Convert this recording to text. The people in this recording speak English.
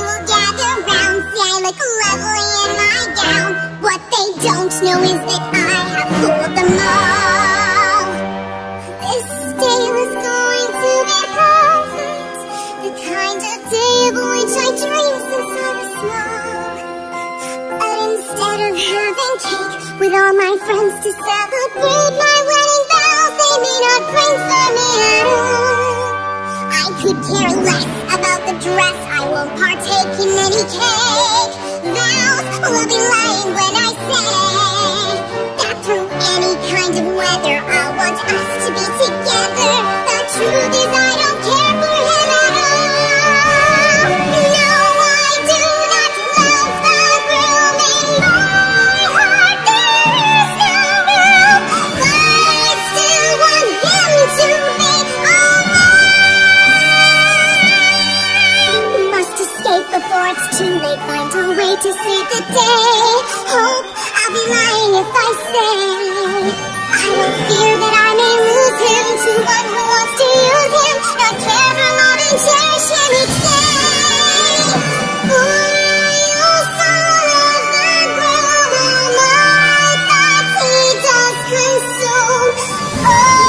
will gather round. See, I look lovely in my gown. What they don't know is that I have fooled them all. This day was going to be perfect. The kind of day of which I dreamed since I was small. But instead of having cake with all my friends to celebrate my wedding vows, they made a prank for me could care less about the dress, I won't partake in any cake. Vows will be lying when I it's too late. Find a way to save the day. Hope I'll be lying if I say I don't fear that I may lose him to one who wants to use him, not care for love and cherish him each day. For I